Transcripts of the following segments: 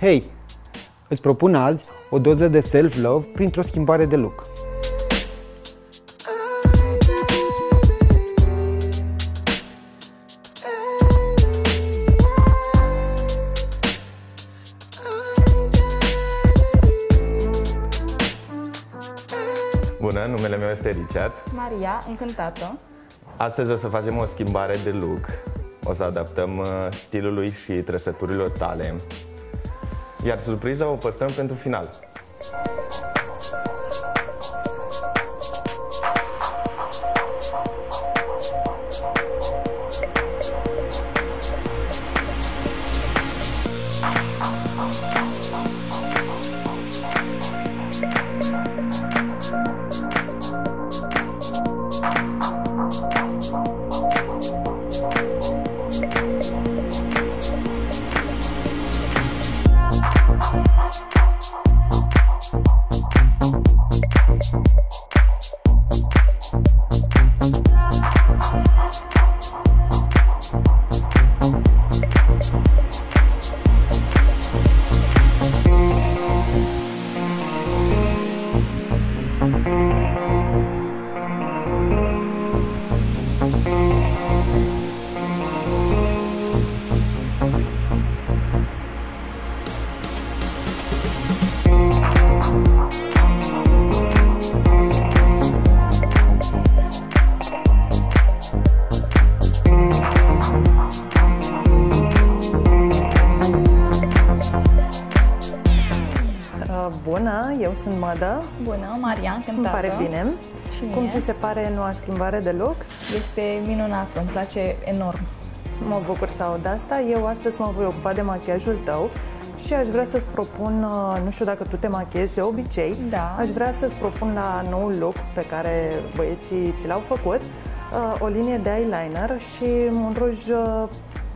Hei, îți propun azi o doză de self-love printr-o schimbare de look. Bună, numele meu este Richard. Maria, încântată. Astăzi o să facem o schimbare de look. O să adaptăm uh, stilului și trăsăturilor tale. Iar surpriza o păstrăm pentru final. eu sunt Mădă. Bună, Maria, încântată. Îmi pare bine. Și Cum mie. ți se pare noua schimbare de look? Este minunată, îmi place enorm. Mă bucur să aud asta. Eu astăzi mă voi ocupa de machiajul tău și aș vrea să-ți propun, uh, nu știu dacă tu te machiezi de obicei, Da. aș vrea să-ți propun la noul look pe care băieții ți l-au făcut uh, o linie de eyeliner și un ruj uh,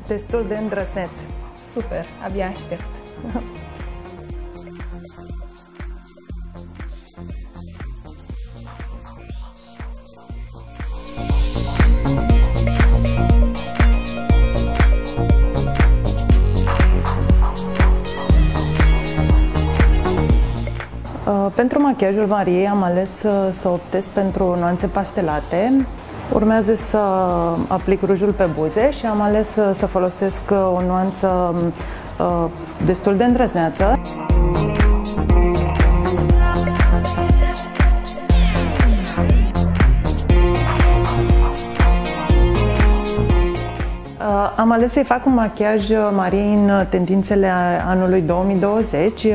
destul de îndrăzneț. Super, abia aștept. Pentru machiajul Mariei am ales să, să optez pentru nuanțe pastelate. Urmează să aplic rujul pe buze și am ales să, să folosesc uh, o nuanță uh, destul de îndrăzneață. Uh, Am ales să-i fac un machiaj uh, Mariei în uh, tendințele a- anului 2020.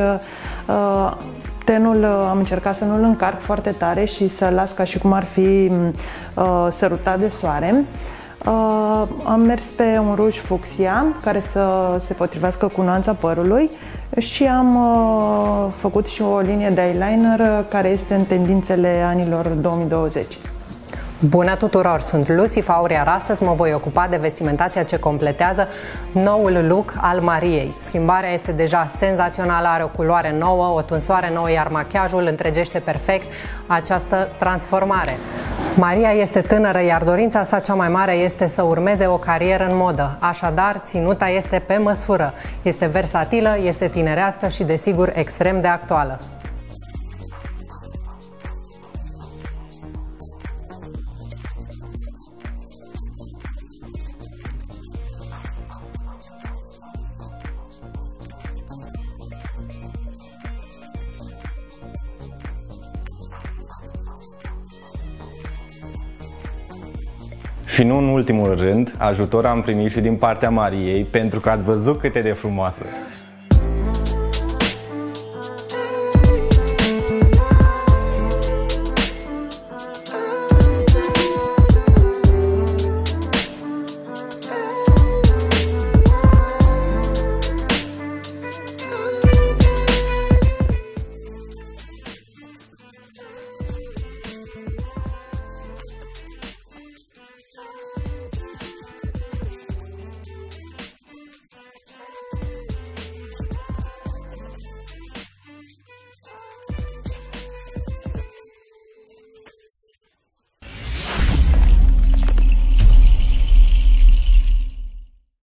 Uh, uh, Tenul uh, am încercat să nu-l încarc foarte tare și să las ca și cum ar fi m, uh, sărutat de soare. Uh, am mers pe un ruj fucsia care să se potrivească cu nuanța părului și am uh, făcut și o linie de eyeliner uh, care este în tendințele anilor 2020. Bună tuturor, sunt Lucy Faur, iar astăzi mă voi ocupa de vestimentația ce completează noul look al Mariei. Schimbarea este deja senzațională, are o culoare nouă, o tunsoare nouă, iar machiajul întregește perfect această transformare. Maria este tânără, iar dorința sa cea mai mare este să urmeze o carieră în modă. Așadar, ținuta este pe măsură. Este versatilă, este tinerească și, desigur, extrem de actuală. Și nu în ultimul rând, ajutor am primit și din partea Mariei pentru că ați văzut cât e de frumoasă.